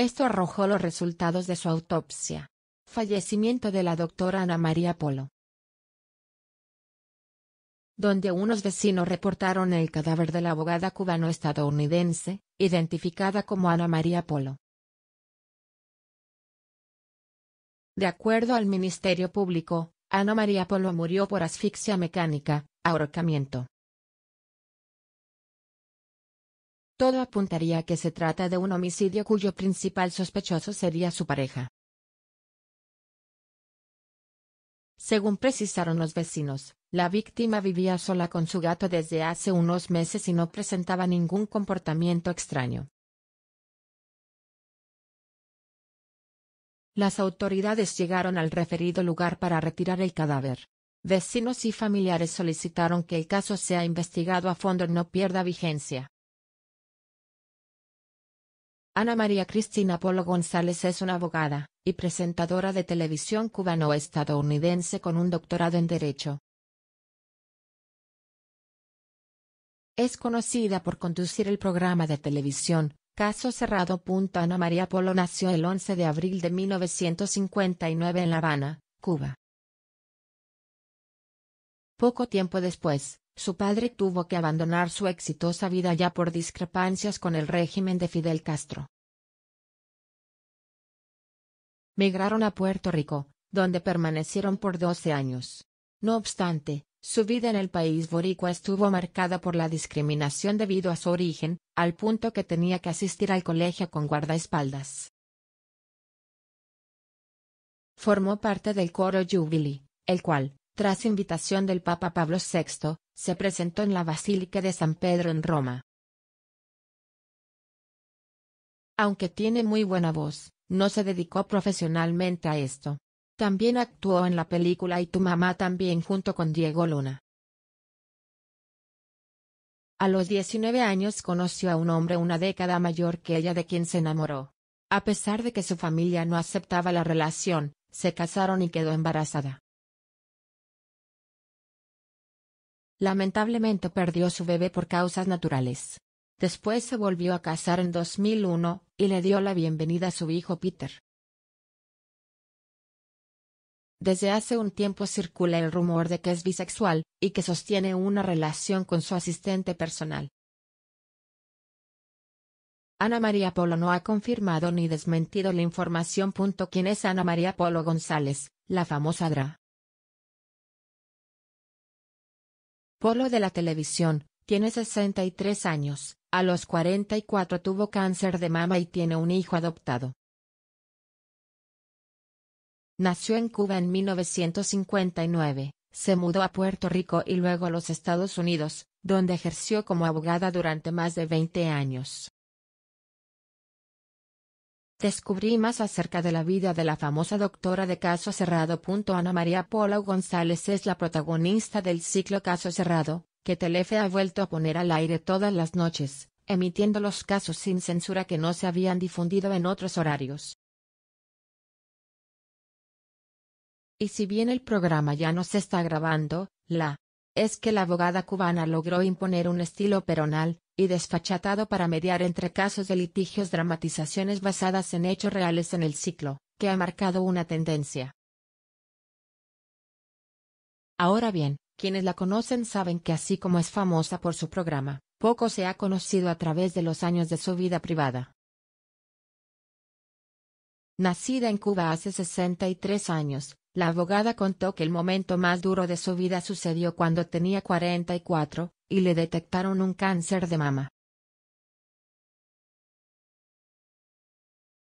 Esto arrojó los resultados de su autopsia. Fallecimiento de la doctora Ana María Polo. Donde unos vecinos reportaron el cadáver de la abogada cubano-estadounidense, identificada como Ana María Polo. De acuerdo al Ministerio Público, Ana María Polo murió por asfixia mecánica, ahorcamiento. Todo apuntaría a que se trata de un homicidio cuyo principal sospechoso sería su pareja. Según precisaron los vecinos, la víctima vivía sola con su gato desde hace unos meses y no presentaba ningún comportamiento extraño. Las autoridades llegaron al referido lugar para retirar el cadáver. Vecinos y familiares solicitaron que el caso sea investigado a fondo y no pierda vigencia. Ana María Cristina Polo González es una abogada y presentadora de televisión cubano-estadounidense con un doctorado en Derecho. Es conocida por conducir el programa de televisión, Caso Cerrado. Ana María Polo nació el 11 de abril de 1959 en La Habana, Cuba. Poco tiempo después, su padre tuvo que abandonar su exitosa vida ya por discrepancias con el régimen de Fidel Castro. Migraron a Puerto Rico, donde permanecieron por 12 años. No obstante, su vida en el país boricua estuvo marcada por la discriminación debido a su origen, al punto que tenía que asistir al colegio con guardaespaldas. Formó parte del coro Jubilee, el cual, tras invitación del Papa Pablo VI, se presentó en la Basílica de San Pedro en Roma. Aunque tiene muy buena voz, no se dedicó profesionalmente a esto. También actuó en la película Y tu mamá también junto con Diego Luna. A los 19 años conoció a un hombre una década mayor que ella de quien se enamoró. A pesar de que su familia no aceptaba la relación, se casaron y quedó embarazada. Lamentablemente perdió su bebé por causas naturales. Después se volvió a casar en 2001, y le dio la bienvenida a su hijo Peter. Desde hace un tiempo circula el rumor de que es bisexual, y que sostiene una relación con su asistente personal. Ana María Polo no ha confirmado ni desmentido la información. ¿Quién es Ana María Polo González, la famosa Dra? Polo de la televisión, tiene 63 años, a los 44 tuvo cáncer de mama y tiene un hijo adoptado. Nació en Cuba en 1959, se mudó a Puerto Rico y luego a los Estados Unidos, donde ejerció como abogada durante más de 20 años. Descubrí más acerca de la vida de la famosa doctora de Caso Cerrado. Ana María Polo González es la protagonista del ciclo Caso Cerrado, que Telefe ha vuelto a poner al aire todas las noches, emitiendo los casos sin censura que no se habían difundido en otros horarios. Y si bien el programa ya no se está grabando, la es que la abogada cubana logró imponer un estilo peronal, y desfachatado para mediar entre casos de litigios dramatizaciones basadas en hechos reales en el ciclo, que ha marcado una tendencia. Ahora bien, quienes la conocen saben que así como es famosa por su programa, poco se ha conocido a través de los años de su vida privada. Nacida en Cuba hace 63 años, la abogada contó que el momento más duro de su vida sucedió cuando tenía 44, y le detectaron un cáncer de mama.